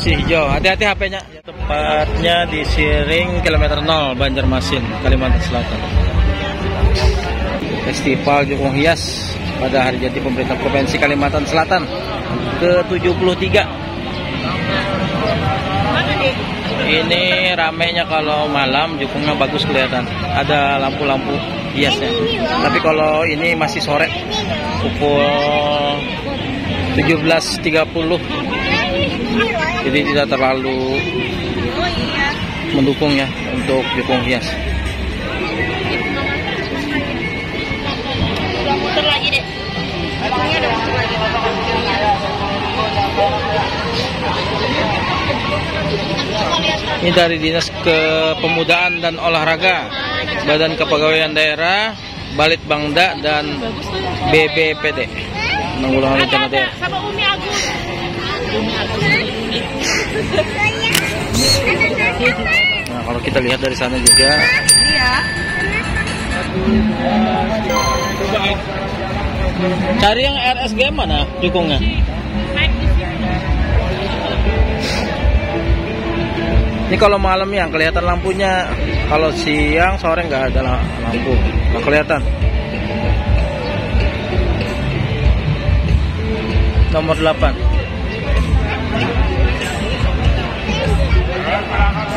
polisi hijau. Hati-hati HP-nya. Tepatnya di Siring kilometer 0 Banjarmasin, Kalimantan Selatan. Festival Jukung Hias pada hari jadi pemerintah Provinsi Kalimantan Selatan ke-73. Ini ramenya kalau malam Jukungnya bagus kelihatan. Ada lampu-lampu hiasnya. Tapi kalau ini masih sore pukul 17.30 jadi tidak terlalu mendukung ya untuk Jukung Hias. Udah muter lagi deh. Emangnya udah muter lagi. Ini dari Dinas Kepemudaan dan Olahraga, Badan Kepegawaian Daerah, Balit Bangda dan BBPD. Penanggulangan Bencana Daerah. Nah, kalau kita lihat dari sana juga Iya. cari yang RSG mana Jukungnya? Ini kalau malam yang kelihatan lampunya, kalau siang sore nggak ada la- lampu, nggak kelihatan. Nomor 8 para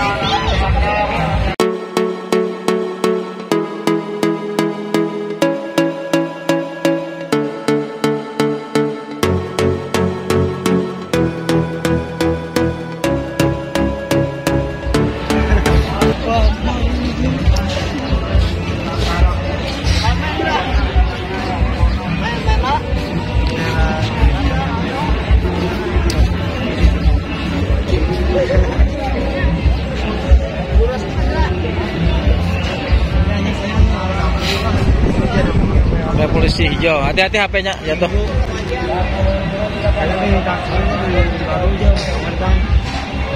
Revolusi hijau. Hati-hati HP-nya jatuh.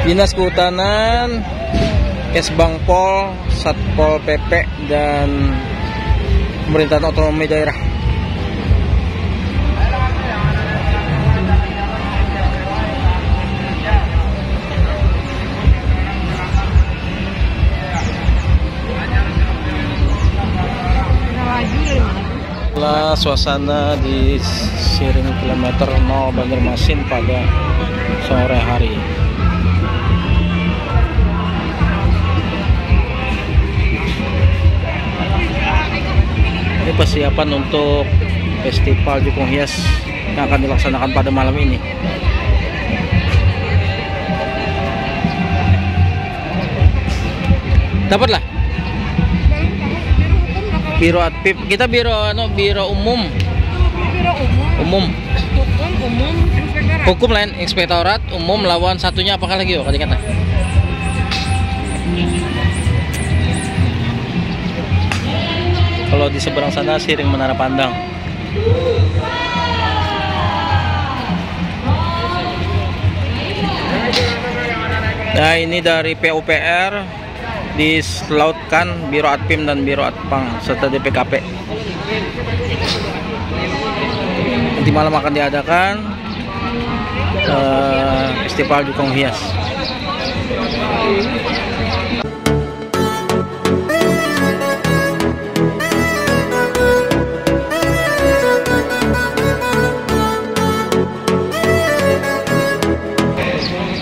Dinas Kehutanan, Kesbangpol, Satpol PP dan Pemerintahan Otonomi Daerah. Inilah suasana di Siring kilometer 0 Banjarmasin pada sore hari. Ini persiapan untuk festival Jukung Hias yang akan dilaksanakan pada malam ini. Dapatlah biro adpip kita biro ano biro umum. Biro umum. umum. Hukum umum inspektorat. hukum lain inspektorat umum lawan satunya. Apakah lagi yo kali kata kalau di seberang sana siring menara pandang. Nah ini dari PUPR dilautkan Biro Adpim dan Biro Adpang serta DPKP nanti malam akan diadakan eh, festival Jukung Hias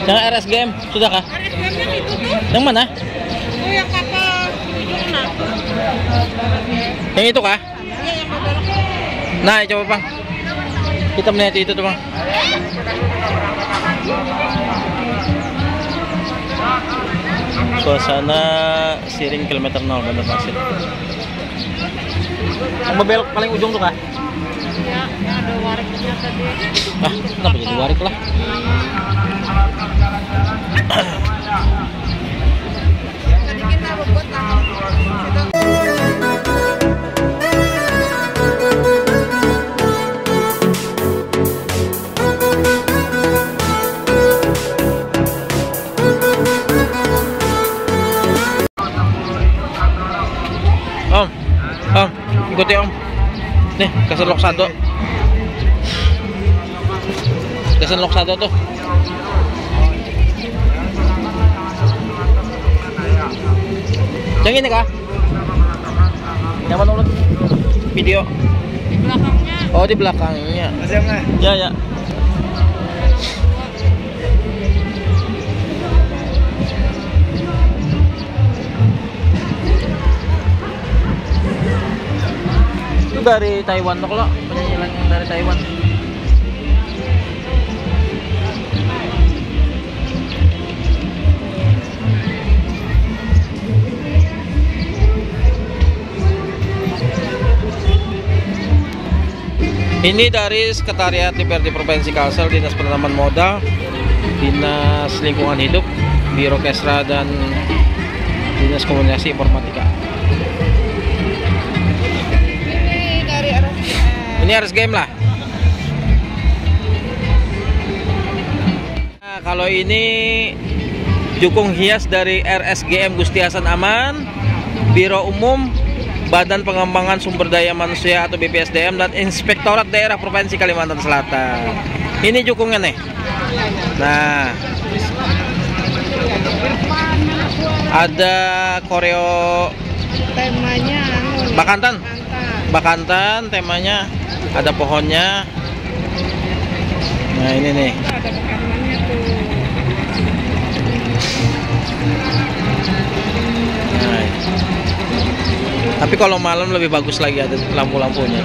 yang RSGM sudah kah? RSPM-nya ditutup. Yang mana? Yang ujung nah. Yang itu kah? Iya yang berbelok. Nah, coba bang. Kita melihat itu tuh bang. Suasana siring kilometer 0 Bandar Pasir. Yang belok paling ujung tuh kah? Ya, yang ada wariknya tadi. Ah, kenapa jadi warik lah? nih keselok satu. Keselok satu tuh. Yang ini kah yang mana video. Di belakangnya. Oh di belakangnya. Ya ya. Dari Taiwan tuh kalau penyanyi yang dari Taiwan. Ini dari Sekretariat DPRD Provinsi Kalsel, Dinas Penanaman Modal, Dinas Lingkungan Hidup, Biro Kesra dan Dinas Komunikasi Informatika. Ini harus game lah. Nah, kalau ini jukung hias dari RSGM Gusti Hasan Aman, Biro Umum, Badan Pengembangan Sumber Daya Manusia atau BPSDM dan Inspektorat Daerah Provinsi Kalimantan Selatan. Ini jukungnya nih. Nah, ada koreo Temanya anu. Bakantan. Bakantan. Temanya ada pohonnya. Nah ini nih. Nah. Tapi kalau malam lebih bagus lagi ada lampu-lampunya.